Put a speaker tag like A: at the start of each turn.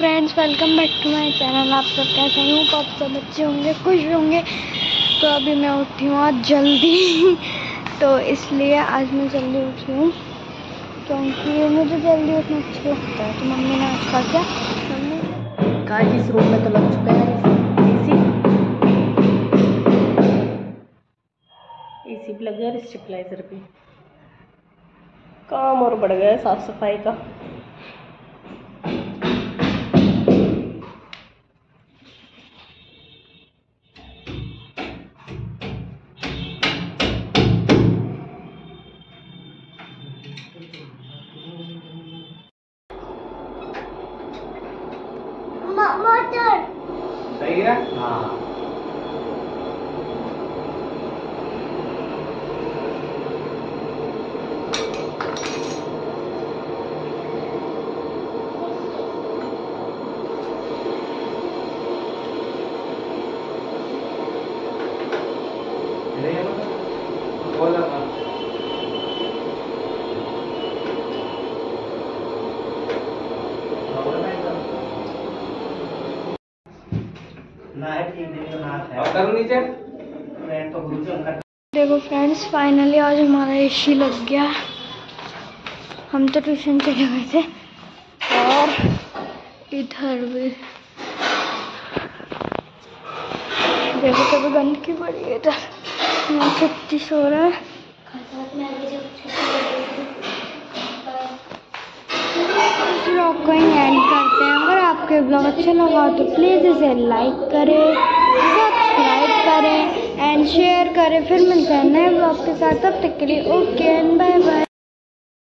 A: Friends welcome back to my channel आप सब कैसे हैं? आप सब बच्चे होंगे, खुश होंगे। तो अभी मैं उठी हूँ आज जल्दी। तो इसलिए आज मैं जल्दी उठी हूँ, क्योंकि मुझे जल्दी उठना अच्छा लगता है। तो मम्मी ने आज कहा क्या? मम्मी?
B: आज इस रूम में तो लग चुका है एसी एसी भी लग गया स्टेबलाइजर भी। काम और बढ़ गया साफ़ सफ़ाई का।
A: मोटर
C: सही है हाँ बोल रहा और करो नीचे
A: देखो फ्रेंड्स फाइनली आज हमारा एसी लग गया। हम तो ट्यूशन चले गए थे। और इधर भी। देखो कभी गंदगी पड़ी है इधर। छत्तीस हो सो रहा है। ब्लॉग को ही एंड करते हैं। अगर आपके ब्लॉग अच्छा लगा तो प्लीज़ इसे लाइक करें सब्सक्राइब करें एंड शेयर करें। फिर मिलते हैं नए ब्लॉग के साथ। तब तक के लिए ओके एंड बाय बाय